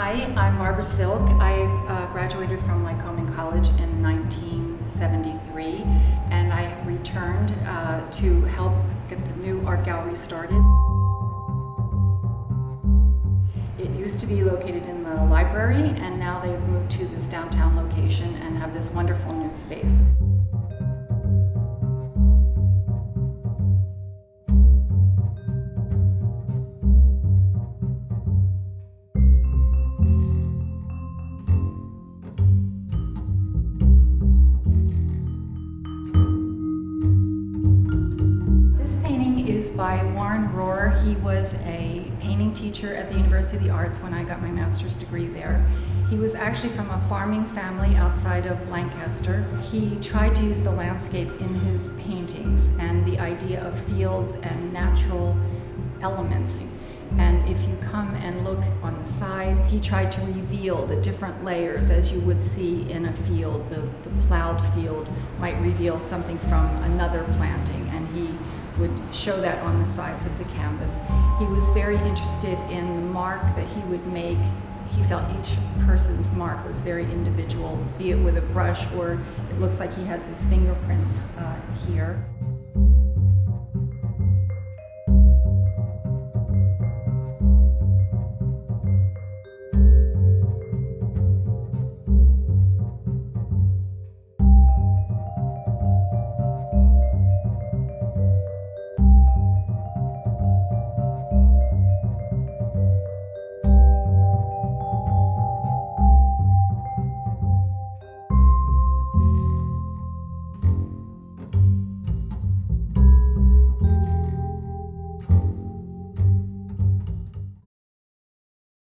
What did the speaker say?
Hi, I'm Barbara Sylk. I uh, graduated from Lycoming College in 1973 and I returned uh, to help get the new art gallery started. It used to be located in the library and now they've moved to this downtown location and have this wonderful new space. By Warren Rohrer. He was a painting teacher at the University of the Arts when I got my master's degree there. He was actually from a farming family outside of Lancaster. He tried to use the landscape in his paintings and the idea of fields and natural elements. And if you come and look on the side, he tried to reveal the different layers as you would see in a field. The, the plowed field might reveal something from another planting, and he would show that on the sides of the canvas. He was very interested in the mark that he would make. He felt each person's mark was very individual, be it with a brush or it looks like he has his fingerprints uh, here.